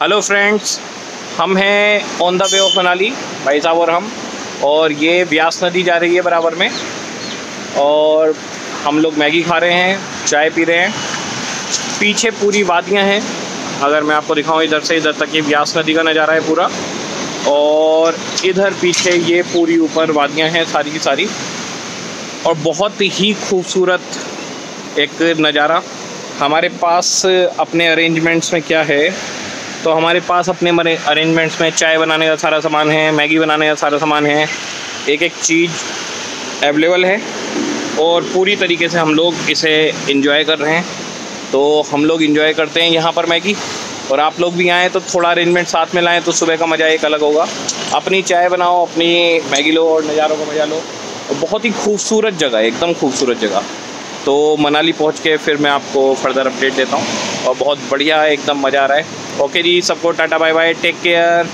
Hello friends हम हैं on the way of Manali भाई साहब और हम। और ये ब्यास नदी जा रही है बराबर में। और हम लोग मैगी खा रहे हैं, चाय पी रहे हैं। पीछे पूरी वादियाँ हैं। अगर मैं आपको दिखाऊँ, इधर से इधर तक ये ब्यास नदी का नज़ारा है पूरा। और इधर पीछे ये पूरी ऊपर वादियाँ हैं सारी की सारी। और बहुत ही खूबसूरत एक नज़ारा। हमारे पास अपने अरेंजमेंट्स में क्या है? तो हमारे पास अपने अरेंजमेंट्स में चाय बनाने का सारा सामान है, मैगी बनाने का सारा सामान है। एक एक चीज़ अवेलेबल है और पूरी तरीके से हम लोग इसे इंजॉय कर रहे हैं। तो हम लोग इंजॉय करते हैं यहाँ पर मैगी। और आप लोग भी आएँ तो थोड़ा अरेंजमेंट साथ में लाएँ तो सुबह का मज़ा एक अलग होगा। अपनी चाय बनाओ, अपनी मैगी लो और नज़ारों का मज़ा लो। बहुत ही खूबसूरत जगह, एकदम खूबसूरत जगह। तो मनाली पहुँच के फिर मैं आपको फर्दर अपडेट देता हूँ। और बहुत बढ़िया, एकदम मज़ा आ रहा है। ओके जी सबको tata bye bye take care